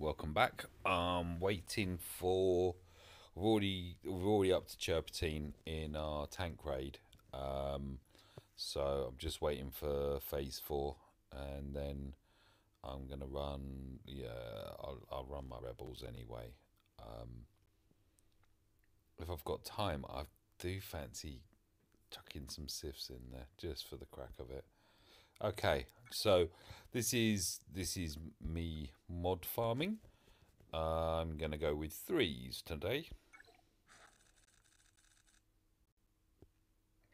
welcome back. I'm waiting for. We're already we're already up to Chirpatine in our tank raid. Um, so I'm just waiting for phase four, and then I'm gonna run. Yeah, I'll I'll run my rebels anyway. Um, if I've got time, I do fancy chucking some sifs in there just for the crack of it. Okay, so this is this is me mod farming. I'm gonna go with threes today.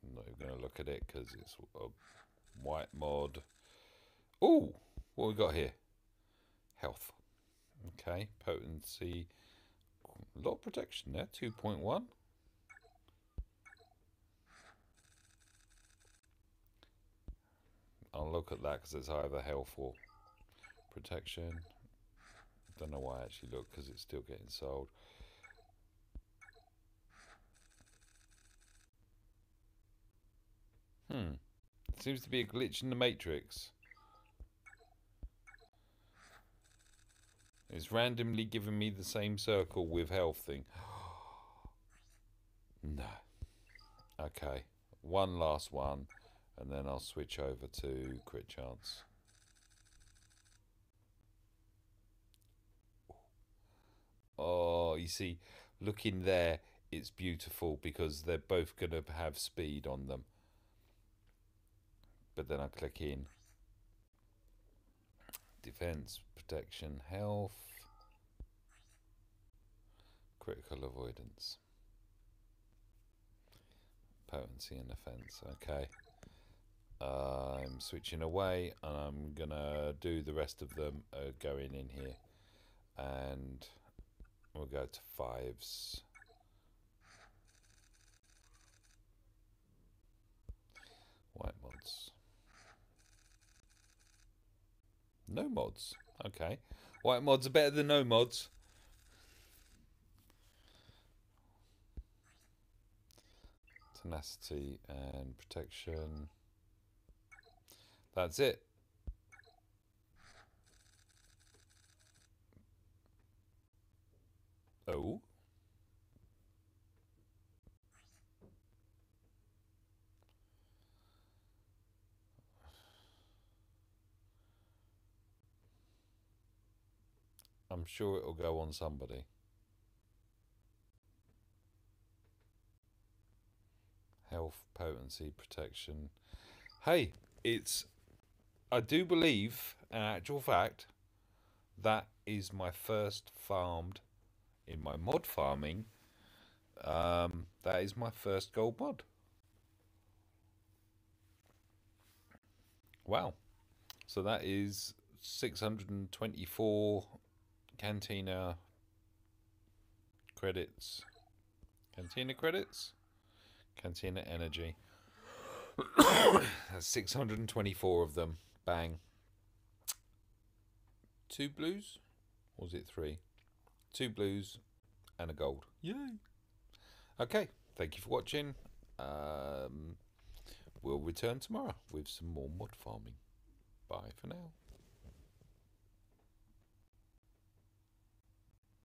I'm not even gonna look at it because it's a white mod. Oh, what we got here? Health. Okay, potency. A lot of protection there. Two point one. I'll look at that because it's either health or protection. Don't know why I actually look because it's still getting sold. Hmm. Seems to be a glitch in the matrix. It's randomly giving me the same circle with health thing. no. Okay. One last one and then I'll switch over to crit chance. Oh, you see, looking there, it's beautiful because they're both going to have speed on them. But then I click in. Defense, protection, health, critical avoidance, potency and offense. Okay. I'm switching away and I'm gonna do the rest of them uh, going in here. And we'll go to fives. White mods. No mods. Okay. White mods are better than no mods. Tenacity and protection that's it. Oh. I'm sure it'll go on somebody. Health, potency, protection. Hey, it's I do believe, in actual fact, that is my first farmed in my mod farming. Um, that is my first gold mod. Wow. So that is 624 Cantina credits. Cantina credits? Cantina energy. That's 624 of them. Bang. Two blues? Or was it three? Two blues and a gold. Yay! Okay, thank you for watching. Um, we'll return tomorrow with some more mod farming. Bye for now.